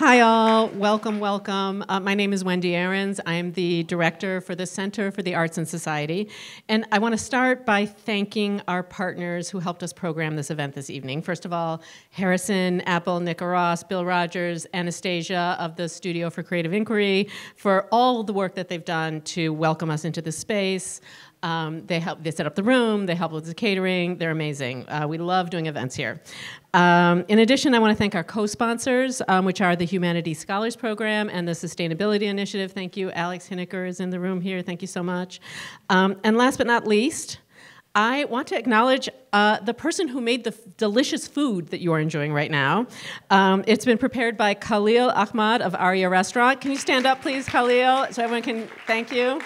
Hi, all. Welcome, welcome. Uh, my name is Wendy Arons. I am the director for the Center for the Arts and Society. And I want to start by thanking our partners who helped us program this event this evening. First of all, Harrison, Apple, Nick Ross, Bill Rogers, Anastasia of the Studio for Creative Inquiry for all the work that they've done to welcome us into the space. Um, they help. They set up the room. They help with the catering. They're amazing. Uh, we love doing events here. Um, in addition, I want to thank our co-sponsors, um, which are the Humanities Scholars Program and the Sustainability Initiative. Thank you. Alex Hineker is in the room here. Thank you so much. Um, and last but not least, I want to acknowledge uh, the person who made the delicious food that you are enjoying right now. Um, it's been prepared by Khalil Ahmad of Aria Restaurant. Can you stand up, please, Khalil, so everyone can thank you?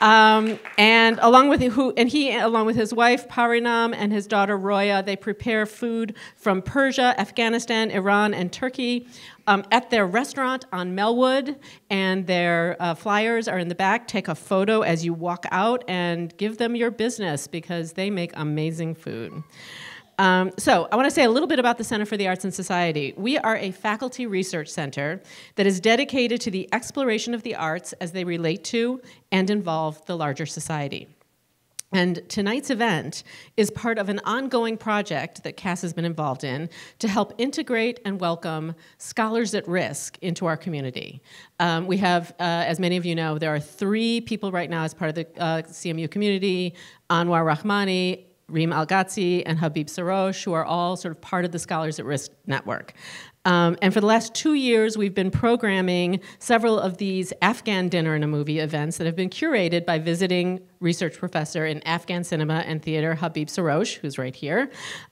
Um, and along with who, and he, along with his wife Parinam and his daughter Roya, they prepare food from Persia, Afghanistan, Iran, and Turkey um, at their restaurant on Melwood. And their uh, flyers are in the back. Take a photo as you walk out and give them your business because they make amazing food. Um, so, I want to say a little bit about the Center for the Arts and Society. We are a faculty research center that is dedicated to the exploration of the arts as they relate to and involve the larger society. And tonight's event is part of an ongoing project that CAS has been involved in to help integrate and welcome scholars at risk into our community. Um, we have, uh, as many of you know, there are three people right now as part of the uh, CMU community Anwar Rahmani, Reem Al-Ghazi and Habib Sorosh, who are all sort of part of the Scholars at Risk network. Um, and for the last two years, we've been programming several of these Afghan dinner and a movie events that have been curated by visiting research professor in Afghan cinema and theater, Habib Sorosh, who's right here.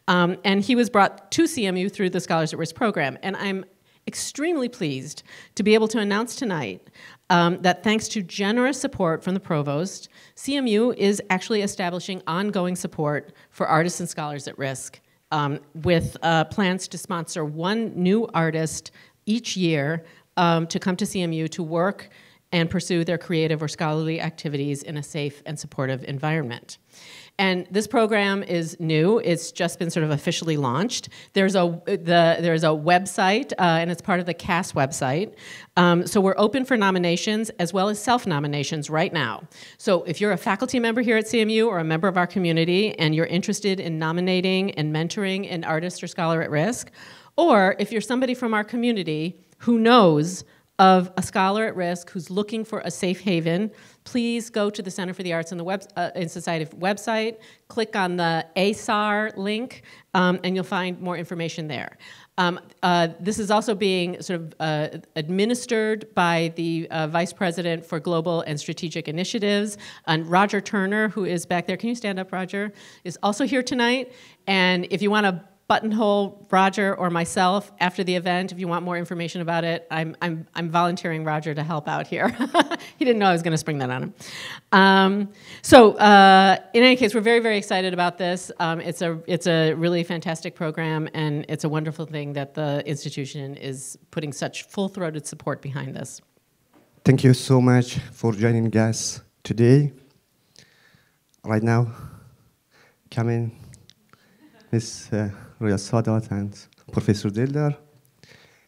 Um, and he was brought to CMU through the Scholars at Risk program. And I'm extremely pleased to be able to announce tonight um, that thanks to generous support from the provost, CMU is actually establishing ongoing support for artists and scholars at risk um, with uh, plans to sponsor one new artist each year um, to come to CMU to work and pursue their creative or scholarly activities in a safe and supportive environment. And this program is new. It's just been sort of officially launched. There's a the there's a website, uh, and it's part of the CAS website. Um, so we're open for nominations as well as self nominations right now. So if you're a faculty member here at CMU or a member of our community, and you're interested in nominating and mentoring an artist or scholar at risk, or if you're somebody from our community who knows of a scholar at risk who's looking for a safe haven, please go to the Center for the Arts and the Web, uh, and Society website, click on the ASAR link, um, and you'll find more information there. Um, uh, this is also being sort of uh, administered by the uh, Vice President for Global and Strategic Initiatives, and Roger Turner, who is back there. Can you stand up, Roger? Is also here tonight. And if you want to buttonhole Roger or myself after the event if you want more information about it. I'm, I'm, I'm volunteering Roger to help out here. he didn't know I was going to spring that on him. Um, so uh, in any case, we're very, very excited about this. Um, it's, a, it's a really fantastic program, and it's a wonderful thing that the institution is putting such full-throated support behind this. Thank you so much for joining us today. Right now, come in, Miss uh, Roya Sadat and Professor Dildar.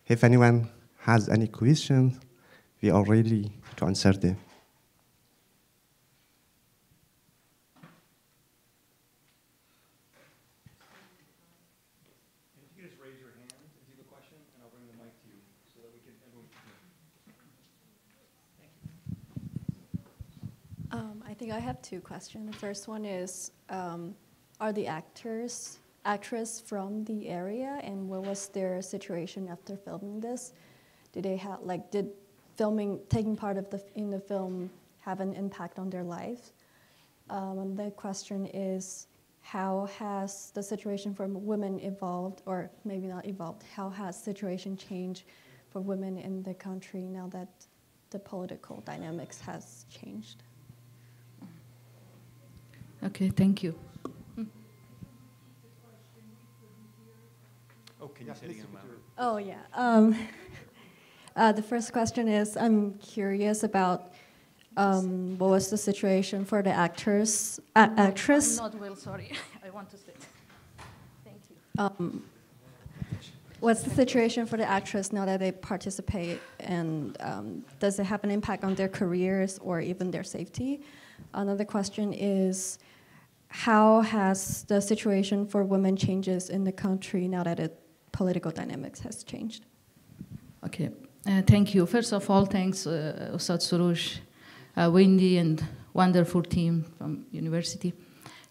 If anyone has any questions, we are ready to answer them. Um, I think I have two questions. The first one is, um, are the actors actress from the area, and what was their situation after filming this? Did they have like did filming taking part of the in the film have an impact on their lives? Um, the question is, how has the situation for women evolved, or maybe not evolved? How has situation changed for women in the country now that the political dynamics has changed? Okay, thank you. Oh, can you say it again, Oh, yeah. Um, uh, the first question is I'm curious about um, what was the situation for the actors, uh, actress? I'm not well, sorry. I want to sit. Thank you. Um, what's the situation for the actress now that they participate, and um, does it have an impact on their careers or even their safety? Another question is, how has the situation for women changes in the country now that the political dynamics has changed? Okay, uh, thank you. First of all, thanks, uh, Ustad Sorosh, uh, Wendy, and wonderful team from university.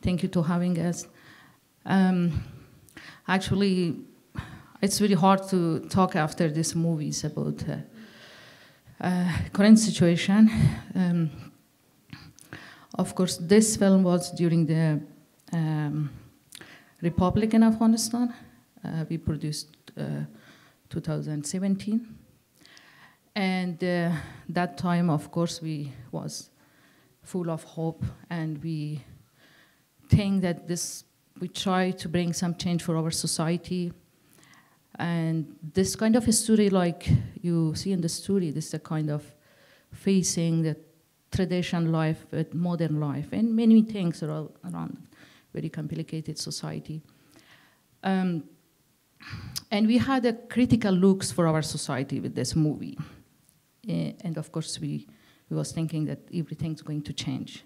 Thank you to having us. Um, actually, it's really hard to talk after these movies about uh, uh, current situation. Um, of course, this film was during the um, Republic in Afghanistan. Uh, we produced uh, 2017, and uh, that time, of course, we was full of hope, and we think that this we try to bring some change for our society and this kind of story, like you see in the story, this is a kind of facing the traditional life with modern life, and many things around very complicated society. Um, and we had a critical looks for our society with this movie. Uh, and of course, we, we was thinking that everything's going to change.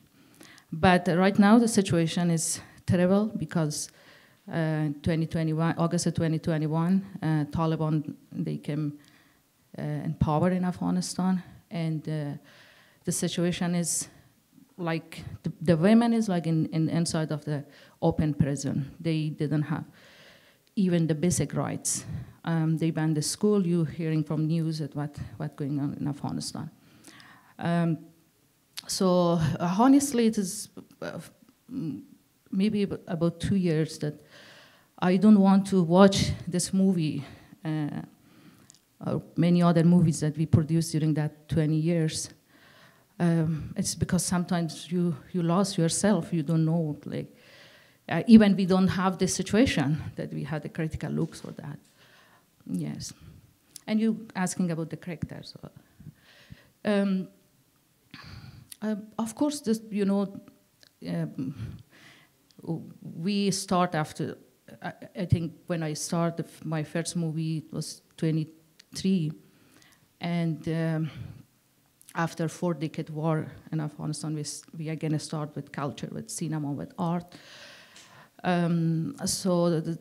But uh, right now, the situation is terrible because 2021, August of 2021, uh, Taliban they came uh, in power in Afghanistan, and uh, the situation is like the, the, women is like in, in inside of the open prison. They didn't have even the basic rights. Um, they banned the school. You hearing from news at what what going on in Afghanistan. Um, so uh, honestly, it is uh, maybe about two years that I don't want to watch this movie uh, or many other movies that we produced during that 20 years. Um, it's because sometimes you, you lost yourself, you don't know, like, uh, even we don't have the situation that we had the critical looks for that. Yes. And you asking about the characters. Um, uh, of course, this, you know, um, we start after I, I, think when I started my first movie, it was 23, and um, after four decade war in Afghanistan, we, we again start with culture, with cinema, with art. Um, so the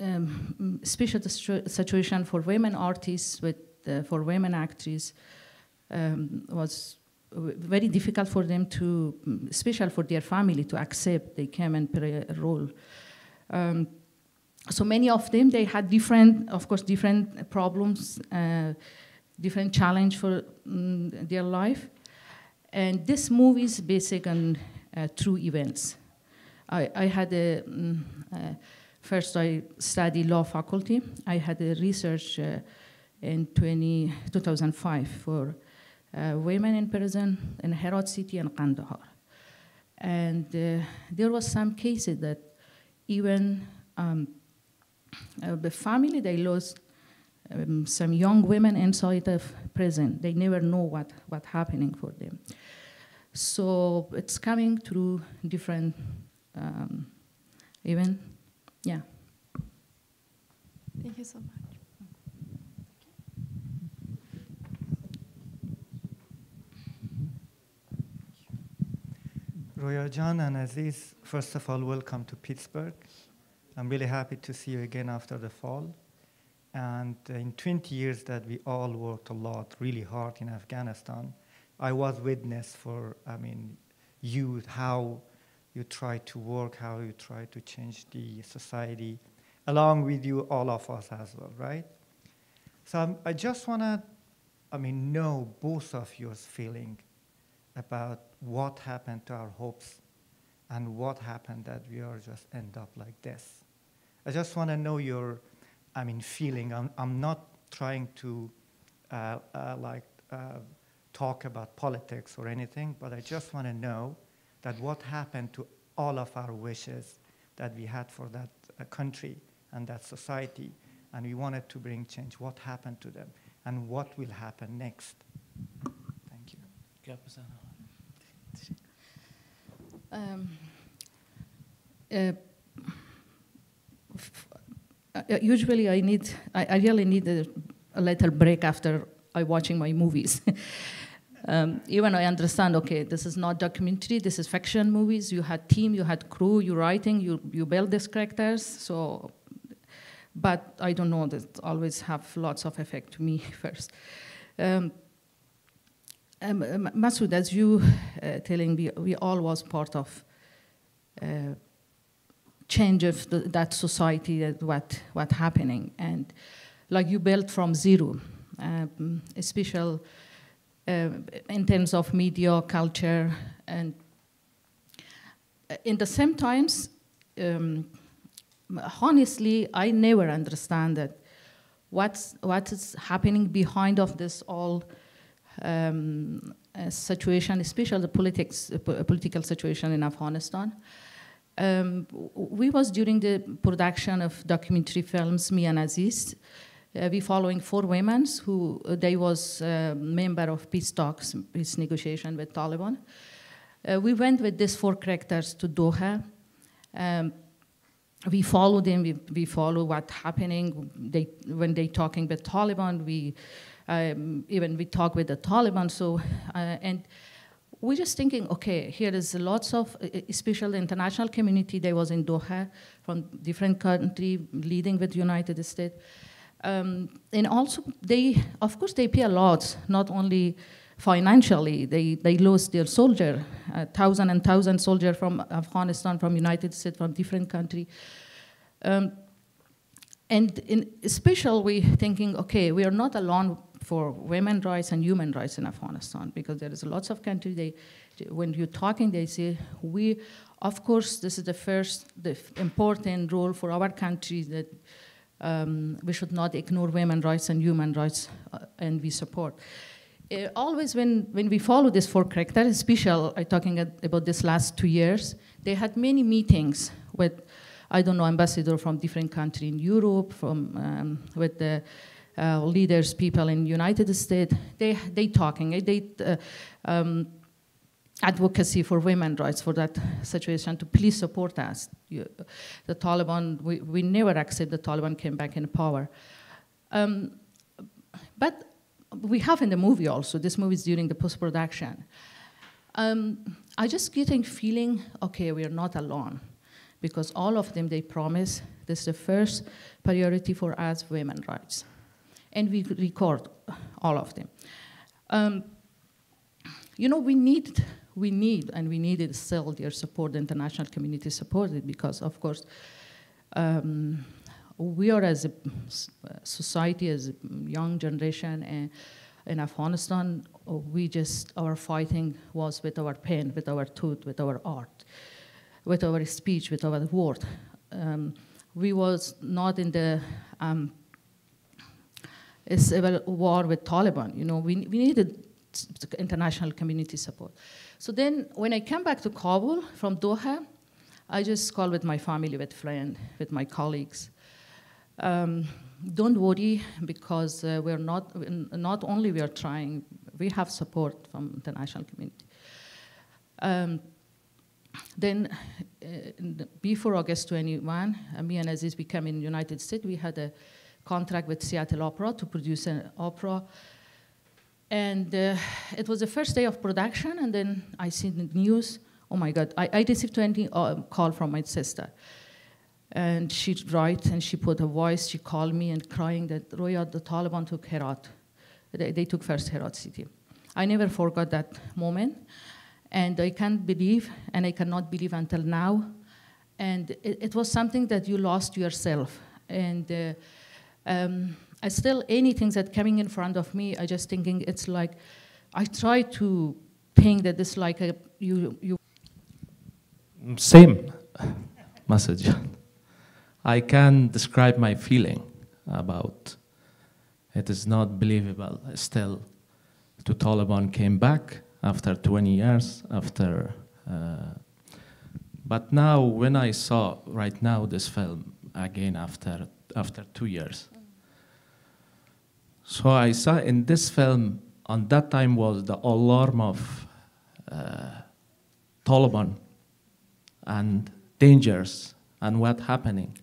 um, special situation for women artists, with uh, for women actors, um, was very difficult for them to, especially for their family, to accept they came and play a role. Um, so many of them, they had different, of course, different problems, uh, different challenge for um, their life. And this movie is based on uh, true events. I, I had a, um, uh, first I studied law faculty. I had a research uh, in 20, 2005 for uh, women in prison in Herat city and Kandahar. And uh, there was some cases that even um, uh, the family, they lost um, some young women inside of prison. They never know what what happening for them. So it's coming through different um, even, yeah. Thank you so much. Roya Jan and Aziz, first of all, welcome to Pittsburgh. I'm really happy to see you again after the fall. And in 20 years that we all worked a lot, really hard in Afghanistan, I was witness for, I mean, you, how you try to work, how you try to change the society, along with you, all of us as well, right? So I'm, i just want to, I mean, know both of your feeling about what happened to our hopes and what happened that we are just end up like this. I just want to know your, I mean, feeling. I'm, I'm not trying to uh, uh, like uh, talk about politics or anything, but I just want to know that what happened to all of our wishes that we had for that uh, country and that society, and we wanted to bring change. What happened to them, and what will happen next? Thank you. Um, uh, usually I need, I, I really need a, a, little break after I watching my movies. um, even I understand, okay, this is not documentary, this is fiction movies. You had team, you had crew, you writing, you, you build these characters. So, but I don't know, that always have lots of effect to me first. Um, um, Masood, as you uh, telling me, we all was part of uh, change of the, that society, that what what happening, and like you built from zero, um, especially uh, in terms of media, culture, and uh, in the same times, um, honestly, I never understand that what's what is happening behind of this all um, situation, especially the politics, uh, political situation in Afghanistan. Um, we was during the production of documentary films, me and Aziz, uh, we following four women who uh, they was uh, member of peace talks, peace negotiation with Taliban. Uh, we went with these four characters to Doha. Um, we follow them. We, we follow what happening. They when they talking with Taliban. We um, even we talk with the Taliban. So, uh, and we're just thinking, okay, here is lots of, especially international community. They was in Doha from different country, leading with United States. Um, and also, they, of course, they pay a lot, not only financially. They, they lost their soldier, uh, thousand and thousand soldiers from Afghanistan, from United States, from different country. Um, and in special, we thinking, okay, we are not alone for women's rights and human rights in Afghanistan because there is lots of countries. They, when you're talking, they say we, of course, this is the first, the important role for our country that um, we should not ignore women's rights and human rights, uh, and we support. Uh, always when, when we follow this four characters, special, I'm talking about this last two years, they had many meetings with, I don't know, ambassador from different countries in Europe, from um, with the uh, leaders, people in United States, they they talking, they uh, um, advocacy for women's rights for that situation to please support us. You, the Taliban, we, we never accept the Taliban came back in power. Um, but we have in the movie also, this movie is during the post-production. Um, I just getting feeling, okay, we are not alone because all of them, they promise this is the first priority for us, women's rights and we record all of them. Um, you know, we need, we need, and we needed still their support, the international community supported, because of course, um, we are as a society, as a young generation uh, in Afghanistan, we just, our fighting was with our pen, with our tooth, with our art, with our speech, with our word. Um, we was not in the um, civil war with Taliban. You know, we, we needed international community support. So then when I came back to Kabul from Doha, I just called with my family, with friends, with my colleagues. Um, don't worry, because uh, we're not, not only we are trying, we have support from the international community. Um, then, uh, before August 21, uh, me and Aziz became in United States, we had a contract with Seattle Opera to produce an opera. And uh, it was the first day of production, and then I see the news. Oh my God, I, I received 20 uh, call from my sister. And she writes and she put a voice, she called me and crying that Roya, the Taliban took Herat. They, they took first Herat city. I never forgot that moment. And I can't believe, and I cannot believe until now. And it, it was something that you lost yourself. And uh, um, I still, anything that coming in front of me, I just thinking it's like, I try to think that it's like a, you, you. Same message. I can describe my feeling about it is not believable still the Taliban came back after 20 years after uh, but now when I saw right now this film again after after two years so I saw in this film, on that time was the alarm of uh, Taliban and dangers and what happening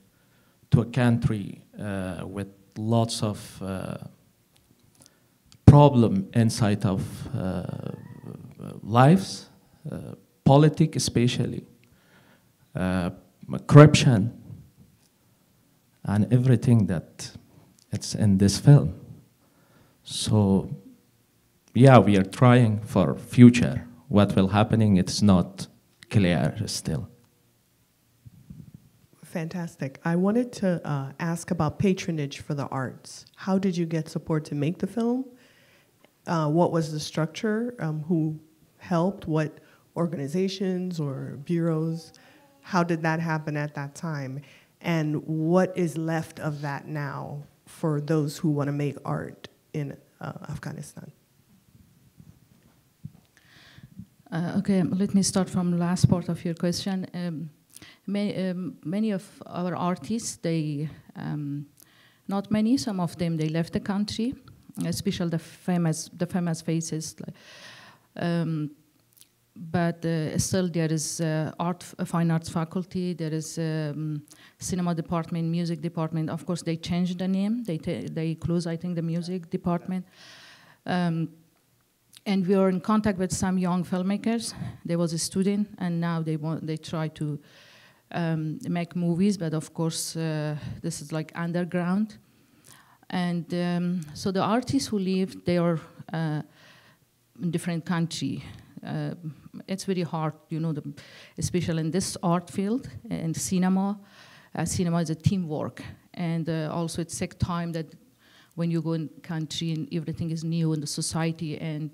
to a country uh, with lots of uh, problem inside of uh, lives, uh, politics especially, uh, corruption, and everything that it's in this film. So, yeah, we are trying for future. What will happening? It's not clear still. Fantastic. I wanted to uh, ask about patronage for the arts. How did you get support to make the film? Uh, what was the structure? Um, who helped? What organizations or bureaus? How did that happen at that time? And what is left of that now for those who want to make art in uh, Afghanistan? Uh, okay, let me start from the last part of your question. Um, may, um, many of our artists, they, um, not many, some of them, they left the country, especially the famous, the famous faces. Um, but uh, still there is uh, art, fine arts faculty, there is um, cinema department, music department. Of course, they changed the name. They, they close, I think, the music department. Um, and we were in contact with some young filmmakers. There was a student, and now they want they try to um, make movies, but of course uh, this is like underground. And um, so the artists who live, they are uh, in different country. Uh, it's very hard, you know, the, especially in this art field and cinema. Uh, cinema is a teamwork, and uh, also it takes time that when you go in country and everything is new in the society and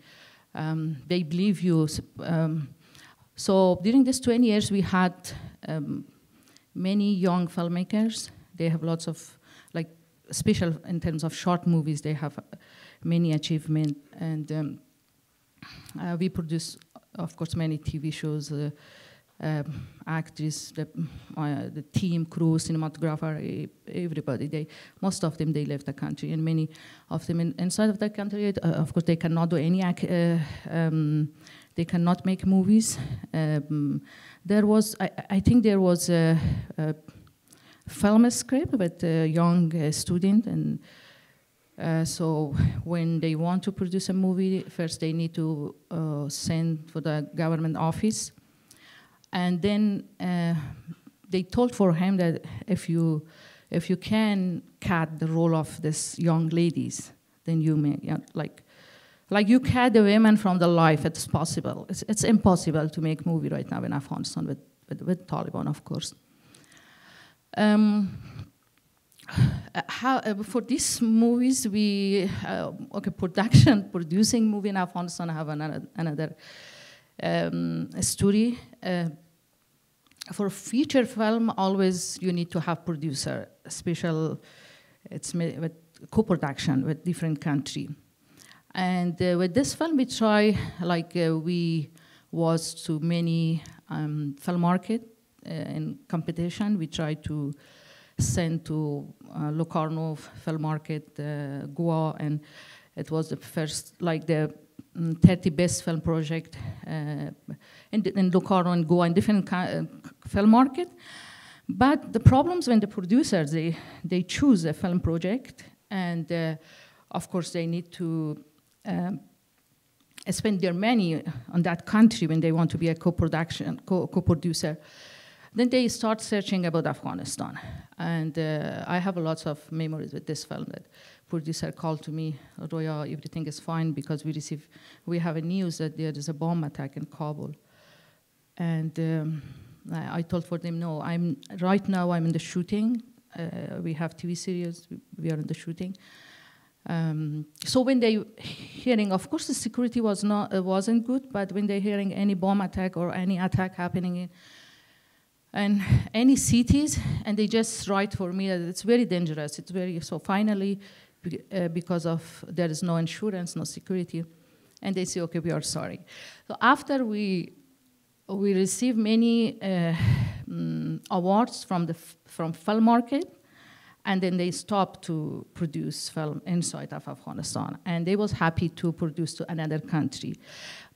um, they believe you. Um, so during these 20 years, we had um, many young filmmakers. They have lots of, like, special in terms of short movies, they have many achievement. And um, uh, we produce, of course, many TV shows. Uh, um, actors, the, uh, the team, crew, cinematographer, everybody. They, most of them, they left the country, and many of them in, inside of the country, uh, of course, they cannot do any. Uh, um, they cannot make movies. Um, there was, I, I, think, there was a, a film script with a young uh, student, and uh, so when they want to produce a movie, first they need to uh, send for the government office and then uh, they told for him that if you, if you can cut the role of this young ladies, then you may, you know, like, like you cut the women from the life, it's possible. It's, it's impossible to make movie right now in Afghanistan with, with, with Taliban, of course. Um, how, uh, for these movies, we, uh, okay, production, producing movie in Afghanistan have another, another um, story. Uh, for feature film, always you need to have producer, special, it's with co-production with different country. And uh, with this film, we try, like uh, we was to many um, film market uh, in competition. We try to send to uh, Locarno film market, uh, Goa, and it was the first, like the um, 30 best film project uh, in, in Locarno and Goa in different uh, film market. But the problems when the producers, they, they choose a film project and uh, of course they need to um, spend their money on that country when they want to be a co-production, co-producer. then they start searching about Afghanistan. And uh, I have a lots of memories with this film that producer called to me, Roya, everything is fine because we receive, we have a news that there is a bomb attack in Kabul. And um, I, I, told for them, no, I'm right now I'm in the shooting. Uh, we have TV series, we are in the shooting. Um, so when they hearing, of course, the security was not uh, wasn't good, but when they hearing any bomb attack or any attack happening in and any cities, and they just write for me that it's very dangerous. It's very so. Finally, uh, because of there is no insurance, no security, and they say, okay, we are sorry. So after we we receive many uh, um, awards from the from film market, and then they stopped to produce film inside of Afghanistan, and they was happy to produce to another country.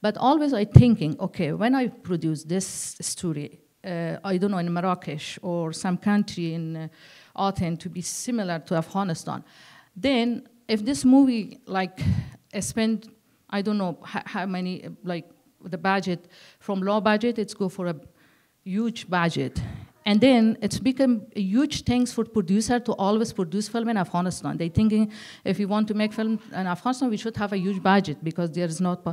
But always I thinking, okay, when I produce this story I don't know, in Marrakesh or some country in uh, Athens to be similar to Afghanistan, then if this movie like uh, spend, I don't know how, how many, uh, like the budget, from low budget, it's go for a huge budget. And then it's become a huge things for producer to always produce film in Afghanistan. They thinking if we want to make film in Afghanistan, we should have a huge budget because there is not.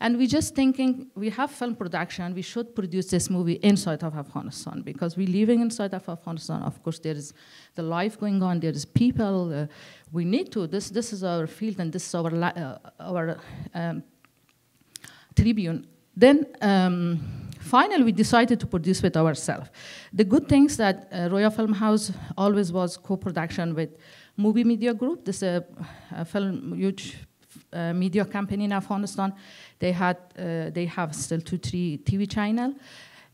And we just thinking we have film production, we should produce this movie inside of Afghanistan because we're living inside of Afghanistan. Of course, there is the life going on. There is people. Uh, we need to. This this is our field and this is our uh, our um, tribune. Then. Um, finally, we decided to produce with ourselves. The good things that uh, Roya Film House always was co-production with Moby Media Group. This is a, a film, huge uh, media company in Afghanistan. They had, uh, they have still two, three TV channel,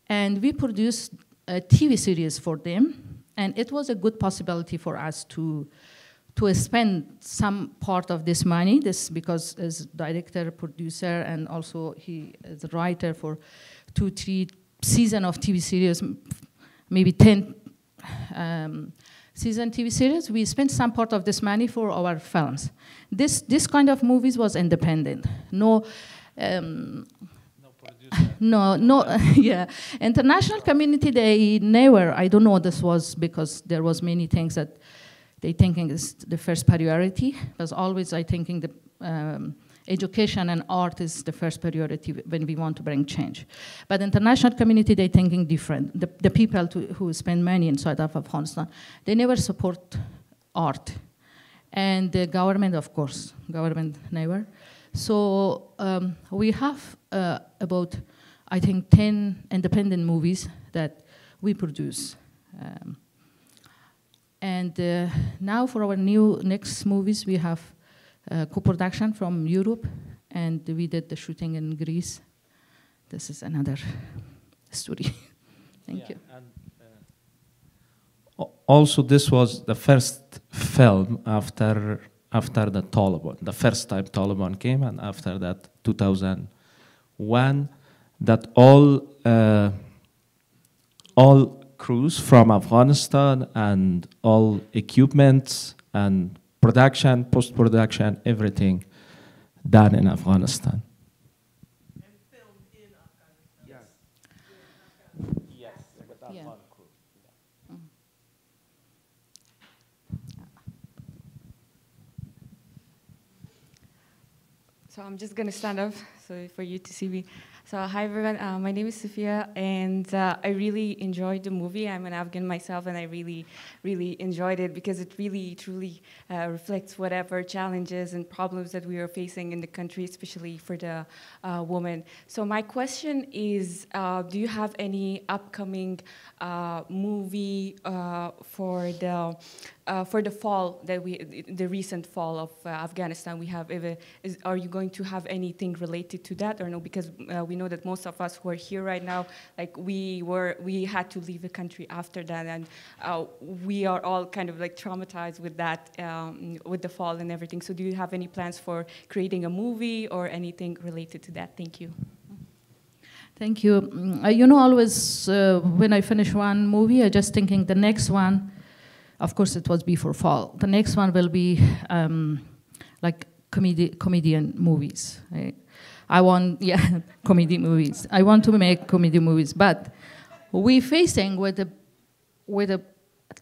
and we produced a TV series for them. And it was a good possibility for us to to spend some part of this money. This because as director, producer, and also he is a writer for two, three season of TV series, maybe 10 um, season TV series, we spent some part of this money for our films. This, this kind of movies was independent. No, um, no, no, yeah. International community, they never, I don't know what this was because there was many things that they thinking is the first priority. Was always, I thinking the um, education and art is the first priority when we want to bring change. But international community, they thinking different. The, the people to, who spend money inside of Afghanistan, they never support art. And the government, of course, government never. So um, we have uh, about, I think, 10 independent movies that we produce. Um, and uh, now for our new next movies, we have co-production from Europe, and we did the shooting in Greece. This is another story. Thank yeah, you. And, uh, also, this was the first film after after the Taliban, the first time Taliban came, and after that, 2001, that all uh, all crews from Afghanistan and all equipment and production, post production, everything done in Afghanistan. Yes. Yes. So I'm just going to stand up so for you to see me. So hi everyone, uh, my name is Sophia and uh, I really enjoyed the movie. I'm an Afghan myself and I really, really enjoyed it because it really, truly uh, reflects whatever challenges and problems that we are facing in the country, especially for the uh, woman. So my question is, uh, do you have any upcoming uh, movie for the uh, for the fall that we, the recent fall of uh, Afghanistan, we have. Is, are you going to have anything related to that or no? Because uh, we know that most of us who are here right now, like we were, we had to leave the country after that, and uh, we are all kind of like traumatized with that, um, with the fall and everything. So, do you have any plans for creating a movie or anything related to that? Thank you. Thank you. Mm, uh, you know, always uh, when I finish one movie, I just thinking the next one of course, it was before fall. The next one will be um, like comedi comedian movies. Right? I want, yeah, comedy movies. I want to make comedy movies, but we're facing with a, with a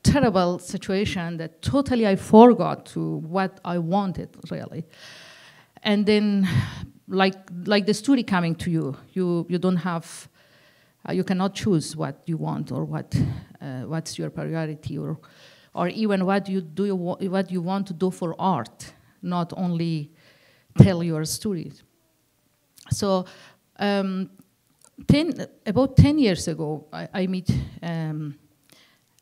terrible situation that totally I forgot to what I wanted really. And then, like like the story coming to you, you you don't have, uh, you cannot choose what you want or what uh, what's your priority or or even what you do what you want to do for art, not only tell your stories. So um, ten, about 10 years ago, I, I meet um,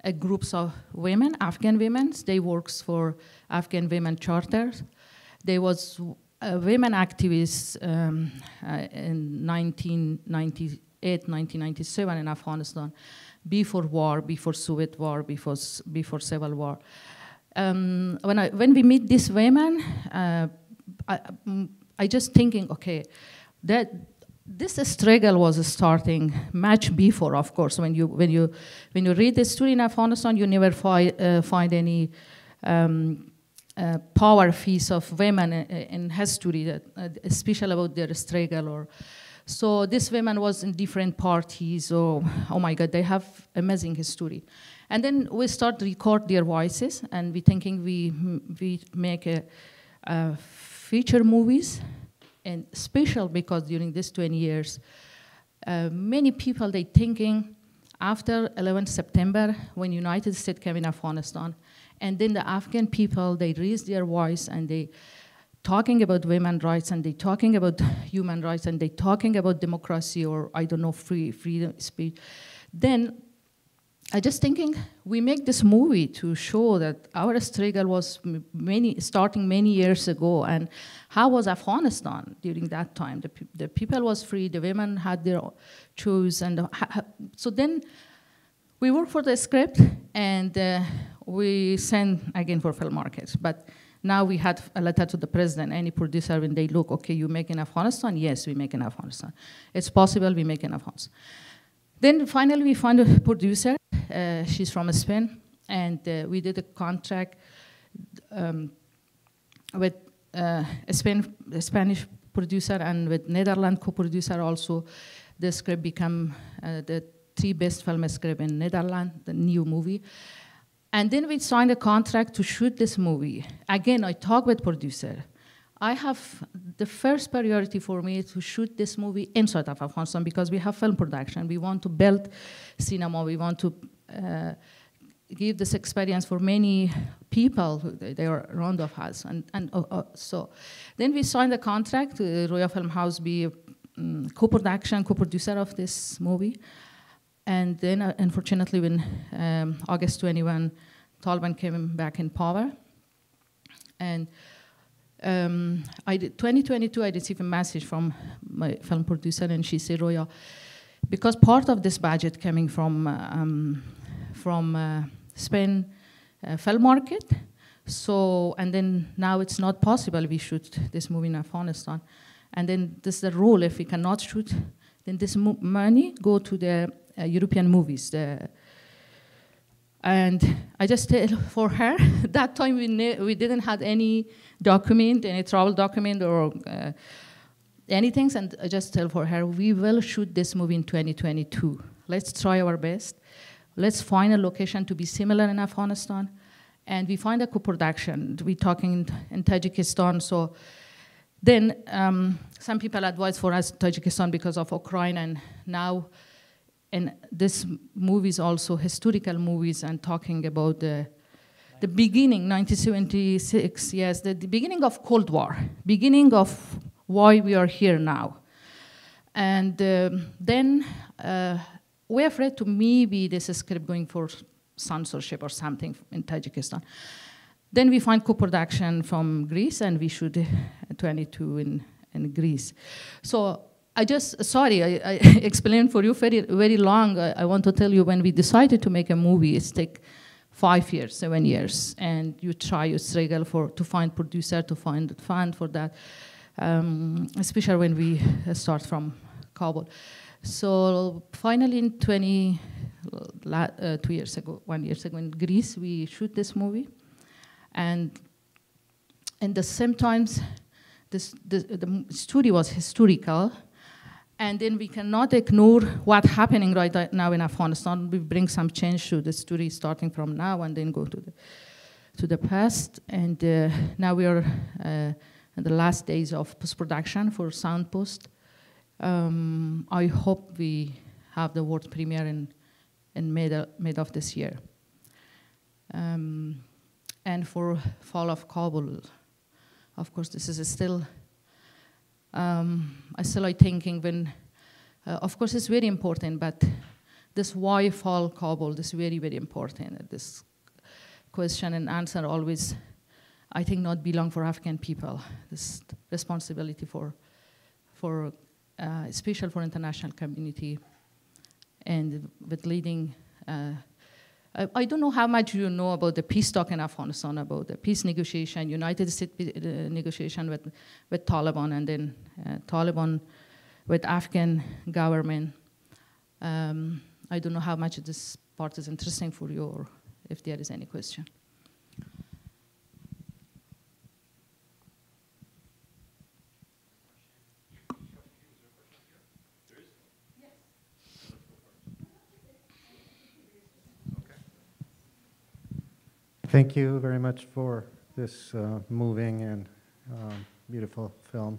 a groups of women, Afghan women. They works for Afghan Women Charters. There was a women activists um, uh, in 1998, 1997 in Afghanistan before war, before Soviet war, before, before Civil War. Um, when, I, when we meet these women, uh, I, I just thinking, okay, that this struggle was starting much before, of course. When you when you when you read the story in Afghanistan, you never fi uh, find any um, uh, power piece of women in, in history, that, uh, especially about their struggle. Or so this women was in different parties. Or oh my God, they have amazing history. And then we start to record their voices, and we thinking we we make a, a feature movies and special because during these 20 years, uh, many people they thinking after 11 September when United States came in Afghanistan, and then the Afghan people they raised their voice and they talking about women rights and they talking about human rights and they talking about democracy or I don't know free freedom speech. Then I just thinking we make this movie to show that our struggle was many starting many years ago, and how was Afghanistan during that time? The, the people was free, the women had their choice, and so then we work for the script, and uh, we send again for film markets, but. Now we had a letter to the president. Any producer, when they look, okay, you make in Afghanistan? Yes, we make in Afghanistan. It's possible we make in Afghanistan. Then finally, we found a producer uh, she's from Spain, and uh, we did a contract um, with uh, a, Spain, a, Spanish producer and with Netherlands co-producer also. The script became the three best film script in Netherlands, the new movie. And then we signed a contract to shoot this movie. Again, I talked with producer. I have the first priority for me to shoot this movie inside of Afghanistan because we have film production. We want to build cinema. We want to uh, give this experience for many people they are around of us and, and uh, uh, so then we signed the contract uh, Roya film house be um, co-production co-producer of this movie and then uh, unfortunately when um, august 21 taliban came back in power and um, I did, 2022 i received a message from my film producer and she said roya because part of this budget coming from um, from uh, Spain uh, film market. So, and then now it's not possible we shoot this movie in Afghanistan. And then this is the rule, if we cannot shoot, then this money go to the European movies. The, and I just tell for her, that time we, we didn't have any document, any travel document or uh, anything, and I just tell for her, we will shoot this movie in 2022. Let's try our best. Let's find a location to be similar in Afghanistan. And we find a co-production. We're talking in, in Tajikistan. So then um, some people advise for us Tajikistan because of Ukraine. And now, and this movie is also historical movies and talking about the the beginning, 1976, yes, the, the, beginning of Cold War, beginning of why we are here now. And uh, then uh, we're afraid to maybe this script going for censorship or something in Tajikistan. Then we find co-production from Greece, and we shoot uh, 22 in, in Greece. So I just, sorry, I, I explained for you very, very long. I, I, want to tell you when we decided to make a movie, it's take five years, seven years, and you try, you struggle for, to find producer, to find fund for that, um, especially when we start from Kabul. So finally, in 20, uh, two years ago, one years ago in Greece, we shoot this movie, and in the same times, this, the, the studio was historical, and then we cannot ignore what's happening right now in Afghanistan. We bring some change to the story starting from now and then go to the to the past. And uh, now we are uh, in the last days of post-production for Soundpost. Um, I hope we have the world premiere in, in mid, mid of this year. Um, and for Fall of Kabul, of course, this is still, um, I still like thinking when, uh, of course, it's very important, but this why fall Kabul, is very, very important. This question and answer always, I think, not belong for Afghan people. This responsibility for, for uh, special for international community and with leading uh, I, I, don't know how much you know about the peace talk in Afghanistan, about the peace negotiation, United States uh, negotiation with, with Taliban, and then uh, Taliban with Afghan government. Um, I don't know how much this part is interesting for you or if there is any question. Thank you very much for this uh, moving and um, beautiful film.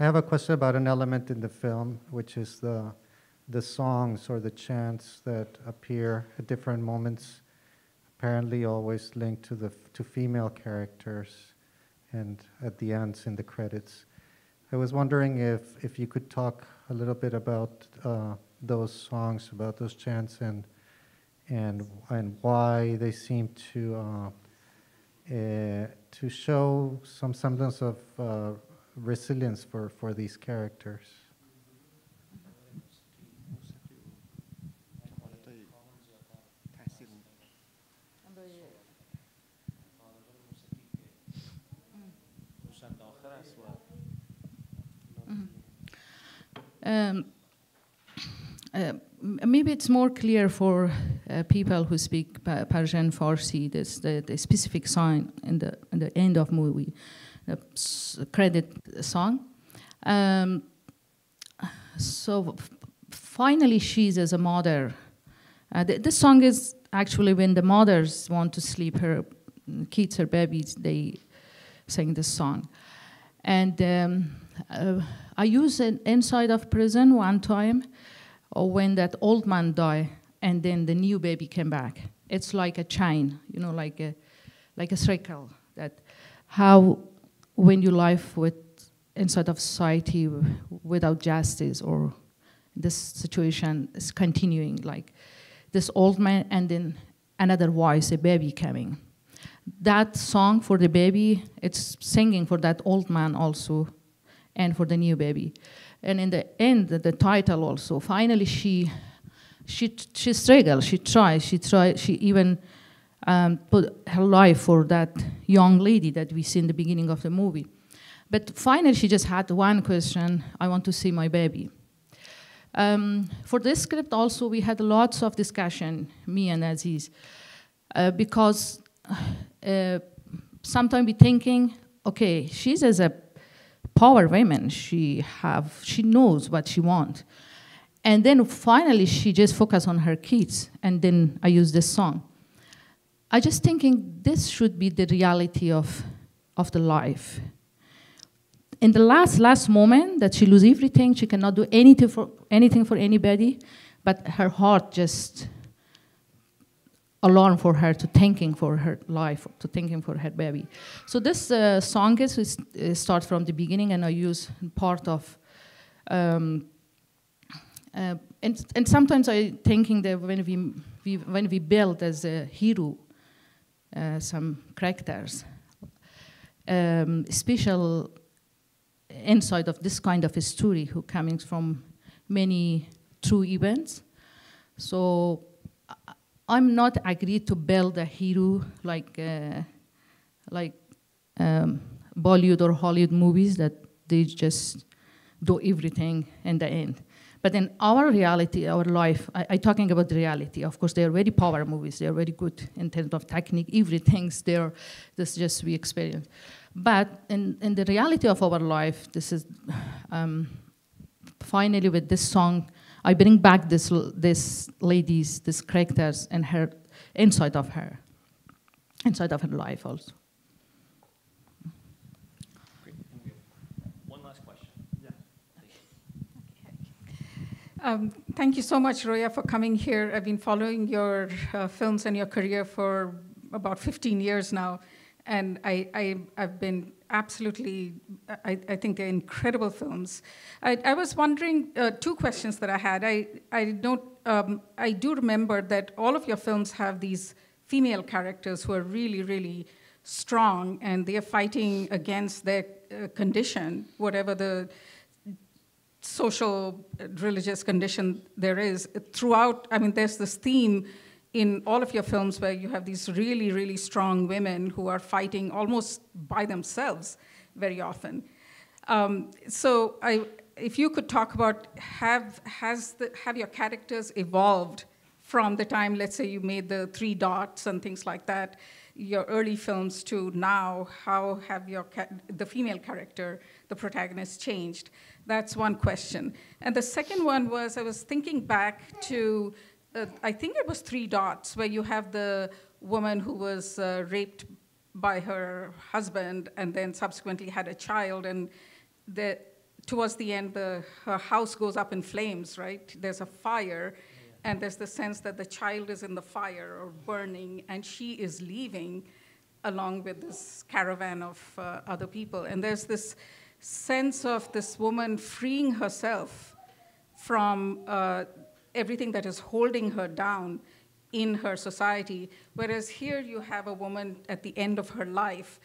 I have a question about an element in the film, which is the, the songs or the chants that appear at different moments, apparently always linked to, the, to female characters and at the ends in the credits. I was wondering if, if you could talk a little bit about uh, those songs, about those chants, and and and why they seem to uh, uh, to show some semblance of uh, resilience for, for these characters. Um, uh, maybe it's more clear for uh, people who speak Persian Farsi. This the, the specific sign in the in the end of movie, the credit song. Um, so finally, she's as a mother. Uh, the, this song is actually when the mothers want to sleep, her kids, her babies, they sing this song. And um, uh, I used it inside of prison one time or when that old man died and then the new baby came back. It's like a chain, you know, like a, like a circle that how when you live with inside of society without justice or this situation is continuing like this old man and then another voice, a baby coming. That song for the baby, it's singing for that old man also and for the new baby and in the end, the title also. Finally, she she she struggled. She tried. She tried. She even um, put her life for that young lady that we see in the beginning of the movie. But finally, she just had one question: I want to see my baby. Um, for this script, also, we had lots of discussion, me and Aziz, uh, because uh, sometimes we're thinking, okay, she's as a power women. She have she knows what she wants. And then finally she just focus on her kids and then I use this song. I just thinking this should be the reality of of the life. In the last last moment that she lose everything, she cannot do anything for anything for anybody, but her heart just alarm for her to thinking for her life, to thinking for her baby. So this uh, song is, is, is start from the beginning, and I use part of. Um, uh, and, and sometimes I thinking that when we, we when we build as a hero uh, some characters, um, special inside of this kind of a story who coming from many true events. So I'm not agreed to build a hero like uh, like um, Bollywood or Hollywood movies that they just do everything in the end. But in our reality, our life, I, I talking about reality. Of course, they are very power movies. They are very good in terms of technique. Everything's there. This just we experience. But in, in the reality of our life, this is um, finally with this song, I bring back this, this lady's, this characters and her inside of her, inside of her life also. One last question. Um, thank you so much, Roya, for coming here. I've been following your uh, films and your career for about 15 years now, and I, I, have been absolutely, I, I, think they're incredible films. I, I was wondering, uh, two questions that I had. I, I, don't, um, I do remember that all of your films have these female characters who are really, really strong, and they are fighting against their uh, condition, whatever the social, religious condition there is. Throughout, I mean, there's this theme in all of your films where you have these really, really strong women who are fighting almost by themselves very often. Um, so I, if you could talk about have has the, have your characters evolved from the time, let's say, you made the three dots and things like that, your early films to now, how have your the female character, the protagonist, changed? That's one question. And the second one was I was thinking back to, uh, I think it was Three Dots, where you have the woman who was uh, raped by her husband and then subsequently had a child, and the, towards the end, the, her house goes up in flames, right? There's a fire, and there's the sense that the child is in the fire or burning, and she is leaving along with this caravan of uh, other people. And there's this sense of this woman freeing herself from uh, everything that is holding her down in her society. Whereas here you have a woman at the end of her life.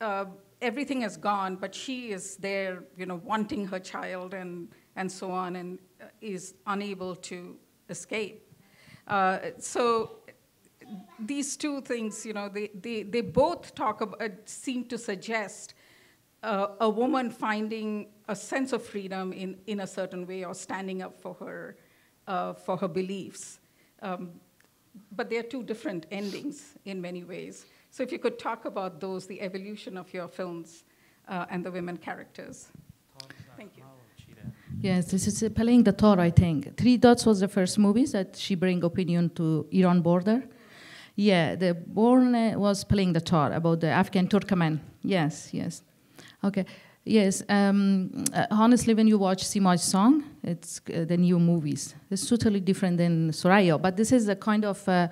Uh, everything is gone, but she is there, you know, wanting her child and, and so on, and uh, is unable to escape. Uh, so these two things, you know, they, they, they both talk about, uh, seem to suggest uh, a woman finding a sense of freedom in, in a certain way or standing up for her, uh, for her beliefs. Um, but they're two different endings in many ways. So if you could talk about those, the evolution of your films uh, and the women characters. Thank you. Yes, this is uh, Playing the Taar, I think. Three Dots was the first movie that she bring opinion to Iran border. Yeah, the born uh, was Playing the Taar about the Afghan Turkmen. Yes, yes. Okay. Yes, um, uh, honestly, when you watch Sima's song, it's uh, the new movies. It's totally different than Soraya, but this is a kind of uh,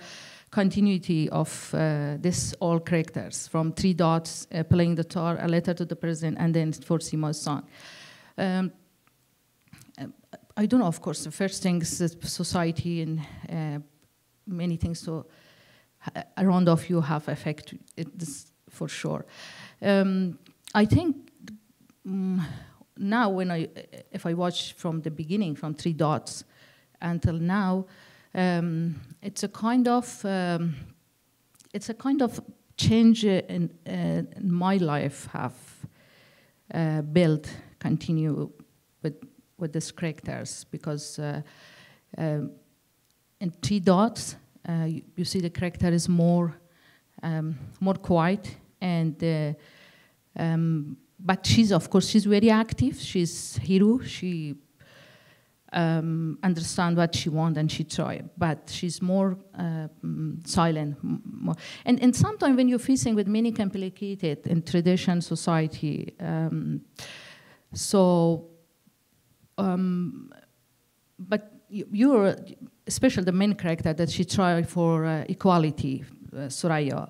continuity of uh, this all characters from Three Dots, uh, Playing the Taar, A Letter to the President, and then for Sima's song. Um, uh, I don't know, of course, the first thing is society and many things so around of you have effect, this for sure. Um, I think um, now when I, if I watch from the beginning, from Three Dots until now, um, it's a kind of, um, it's a kind of change in, uh, in my life have uh, built, continue with with these characters because uh, um, in Three Dots, uh, you, you, see the character is more um, more quiet and uh, um, but she's of course she's very active. She's hero. She um, understand what she want and she try, but she's more uh, silent. More. And and sometimes when you're facing with many complicated in tradition society, um, so. Um, but you're, especially the main character that she tried for uh, equality, uh, Soraya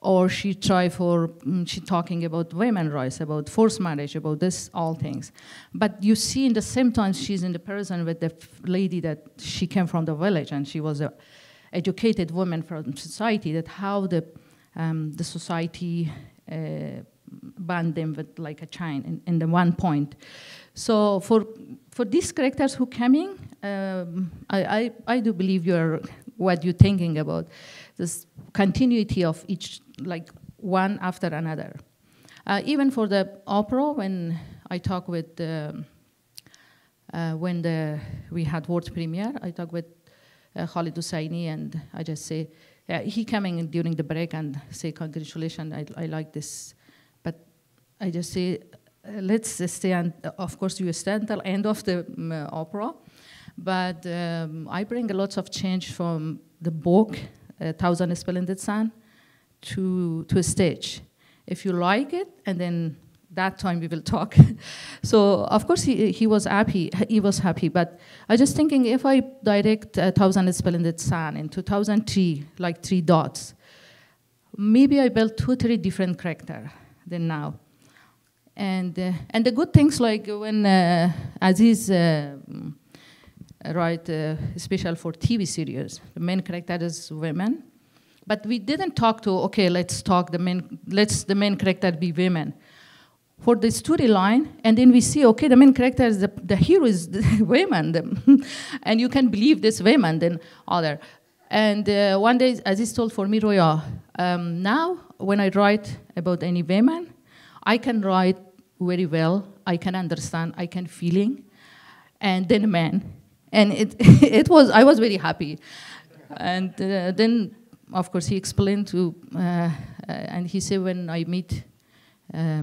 or she try for mm, she talking about women rights about forced marriage about this all things. But you see in the same time she's in the person with the lady that she came from the village and she was a educated woman from society that how the um, the society uh, banned them with like a chain in, in, the one point. So for for these characters who coming um, I, I, I do believe you're what you're thinking about this continuity of each, like one after another. Uh, even for the opera, when I talk with, uh, uh, when the, we had world premiere, I talk with uh, Khaled Hosseini and I just say, he coming during the break and say, congratulations, I, I like this. But I just say, uh, let's stay, and of course you stay until end of the um, opera. But um, I bring a lot of change from the book Thousand Splendid Sun to, to a stage. If you like it, and then that time we will talk. so of course he, he was happy, he was happy, but I just thinking if I direct a Thousand Splendid Sun in 2003, like three dots, maybe I built two, three different character than now. And, uh, and the good things like when uh, Aziz uh, write uh, special for TV series. The main character is women, but we didn't talk to okay, let's talk the main, let's the main character be women. For the storyline, and then we see okay, the main character is the, the hero is the women, the and you can believe this women than other. And uh, one day, Aziz told for me, Roya, um, now when I write about any women, I can write very well I can understand, I can feeling, and then a man, and it it was I was very happy, and uh, then of course he explained to, uh, uh, and he said when I meet uh,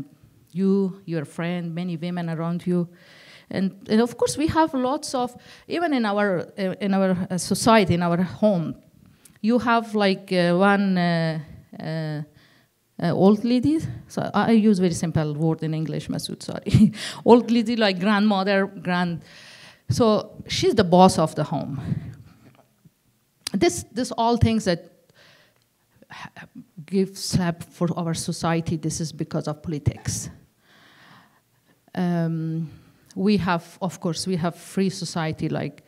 you, your friend, many women around you. And, and of course, we have lots of, even in our, uh, in our society, in our home, you have like uh, one old lady. So I use very simple word in English, Masood, sorry. old lady, like grandmother, grand. So she's the boss of the home. This, this all things that give slap for our society, this is because of politics. Um, we have, of course, we have free society like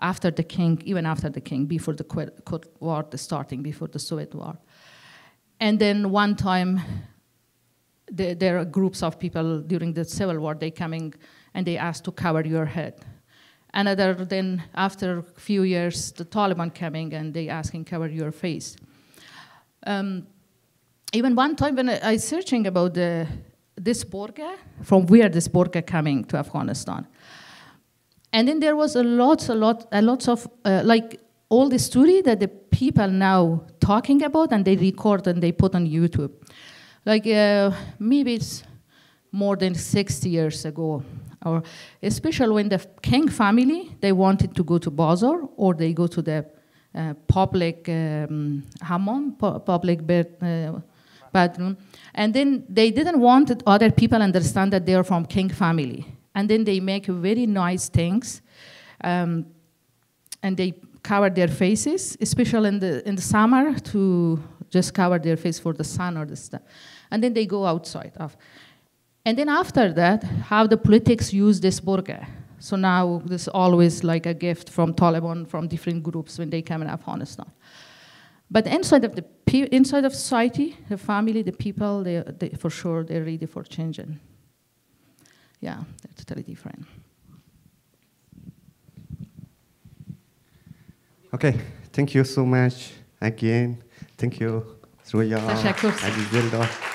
after the king, even after the king, before the Cold War the starting, before the Soviet War. And then one time, the, there are groups of people during the Civil War, they coming and they ask to cover your head. Another, then after a few years, the Taliban coming and they asking cover your face. Um, even one time when I, I searching about the, this burqa, from where this burqa coming to Afghanistan. And then there was a lot, a lot, a lot of, uh, like all the story that the people now talking about and they record and they put on YouTube. Like uh, maybe it's more than 60 years ago, or especially when the king family, they wanted to go to Bazaar or they go to the public um, hammam, pu public bed, uh, bathroom. And then they didn't want other people understand that they are from king family. And then they make very nice things. Um, and they cover their faces, especially in the, in the summer, to just cover their face for the sun or the stuff. And then they go outside. Of. And then after that, how the politics use this burqa. So now there's always like a gift from Taliban, from different groups when they come in Afghanistan. But inside of the inside of society, the family, the people, they, they, for sure they're ready for changing. Yeah, they're totally different. Okay, thank you so much again. Thank you, Tashakkur. Aziz